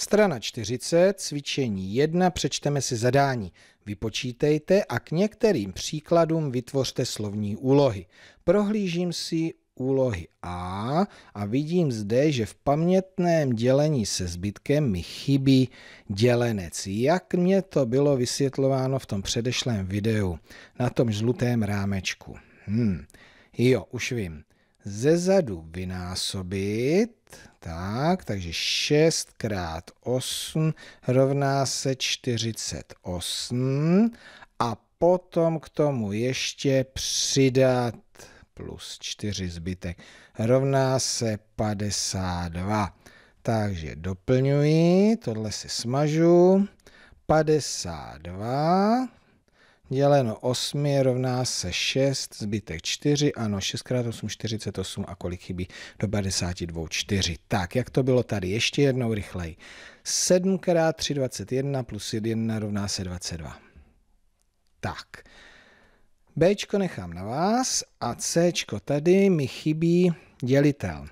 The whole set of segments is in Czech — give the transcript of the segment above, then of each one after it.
Strana 40, cvičení 1, přečteme si zadání. Vypočítejte a k některým příkladům vytvořte slovní úlohy. Prohlížím si úlohy A a vidím zde, že v pamětném dělení se zbytkem mi chybí dělenec. Jak mě to bylo vysvětlováno v tom předešlém videu na tom žlutém rámečku. Hmm. Jo, už vím. Ze zadu vynásobit, tak, takže 6 krát 8 rovná se 48 a potom k tomu ještě přidat plus 4 zbytek. Rovná se 52. Takže doplňuji, tohle si smažu, 52 děleno 8 rovná se 6, zbytek 4, ano, 6 x 8, 48 a kolik chybí do 52, 4. Tak, jak to bylo tady, ještě jednou rychleji. 7 x 3, 21 plus 1 rovná se 22. Tak, B nechám na vás a C tady mi chybí dělitel.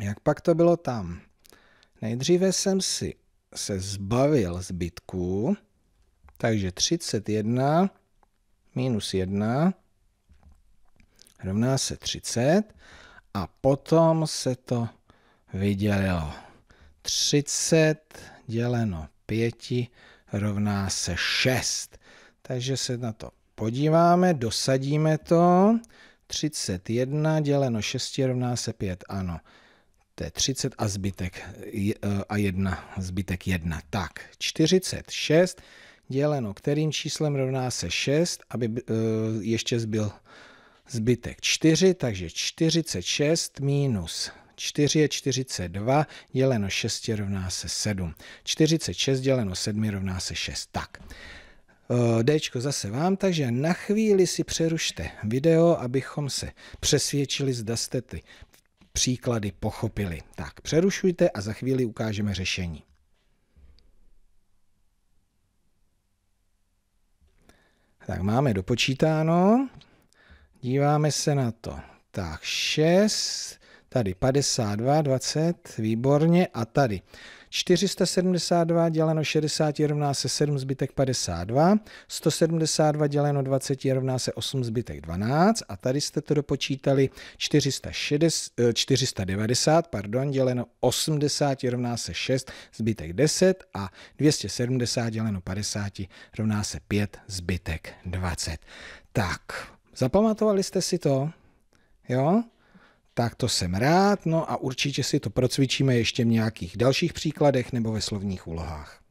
Jak pak to bylo tam? Nejdříve jsem si se zbavil zbytku, takže 31 minus 1 rovná se 30 a potom se to vydělilo. 30 děleno 5 rovná se 6. Takže se na to podíváme, dosadíme to. 31 děleno 6 rovná se 5, ano. To je 30 a zbytek a 1, zbytek 1. Tak, 46 děleno kterým číslem rovná se 6, aby uh, ještě zbyl zbytek 4, takže 46 minus 4 je 42, děleno 6 rovná se 7. 46 děleno 7 rovná se 6. Tak, Eh, D zase vám, takže na chvíli si přerušte video, abychom se přesvědčili, zda jste ty příklady pochopili. Tak, přerušujte a za chvíli ukážeme řešení. Tak máme dopočítáno, díváme se na to. Tak 6, tady 52, 20, výborně, a tady 472 děleno 60 rovná se 7 zbytek 52, 172 děleno 20 rovná se 8 zbytek 12 a tady jste to dopočítali 460, 490 pardon, děleno 80 rovná se 6 zbytek 10 a 270 děleno 50 rovná se 5 zbytek 20. Tak, zapamatovali jste si to? Jo? Tak to jsem rád, no a určitě si to procvičíme ještě v nějakých dalších příkladech nebo ve slovních úlohách.